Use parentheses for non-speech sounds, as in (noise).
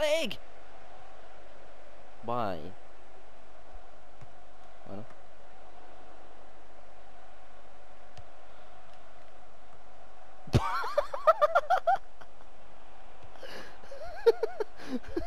plague! Why? Bueno. (laughs)